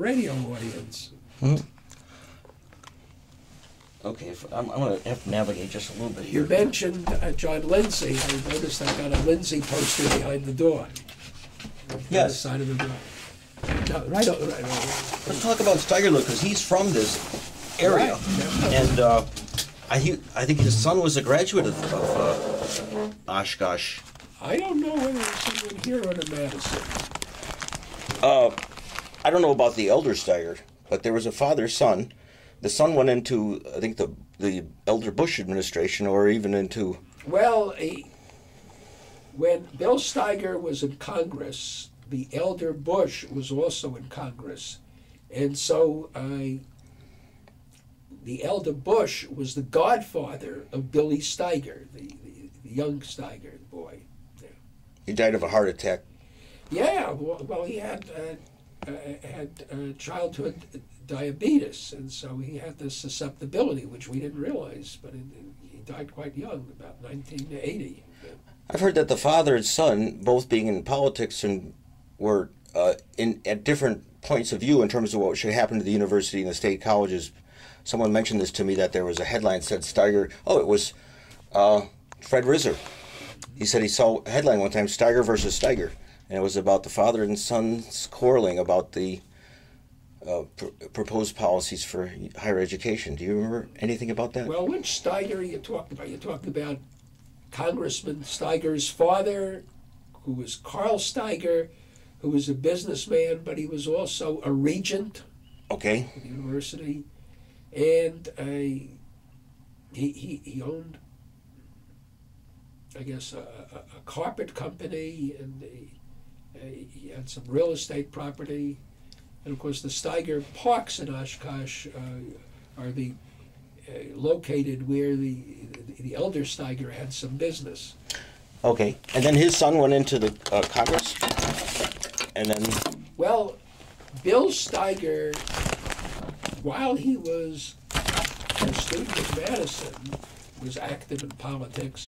radio audience. Okay, if, I'm, I'm going to have to navigate just a little bit here. You mentioned uh, John Lindsay. I noticed I got a Lindsay poster behind the door. On the Yes. side of the door. No, right, o- right, over. Let's talk about Steigerlook because he's from this area, Right. and uh, I he, I think his son was a graduate of, of uh, Oshkosh. I don't know whether it's someone here or in Madison. I don't know about the elder Steiger, but there was a father son. The son went into I think the the elder Bush administration, or even into Well, he, when Bill Steiger was in Congress, the elder Bush was also in Congress, and so I. The elder Bush was the godfather of Billy Steiger, the, the, the young Steiger boy. he died of a heart attack. Yeah, well, well he had uh, uh, had uh, childhood diabetes, and so he had this susceptibility, which we didn't realize. But it, he died quite young, about 1980. I've heard that the father and son, both being in politics, and were uh, in at different points of view in terms of what should happen to the university and the state colleges. Someone mentioned this to me that there was a headline said Steiger. Oh, it was uh, Fred Rizzer. He said he saw a headline one time Steiger versus Steiger, and it was about the father and sons quarreling about the uh, pr- proposed policies for higher education. Do you remember anything about that? Well, which Steiger you talked about? You talked about Congressman Steiger's father, who was Carl Steiger, who was a businessman, but he was also a regent okay. at the university, and a, he, he, he owned, I guess, a, a, a carpet company, and he, he had some real estate property. And of course, the Steiger Parks in Oshkosh uh, are the uh, located where the, the the elder Steiger had some business. Okay, and then his son went into the uh, Congress, and then Well, Bill Steiger, while he was a student at Madison, was active in politics.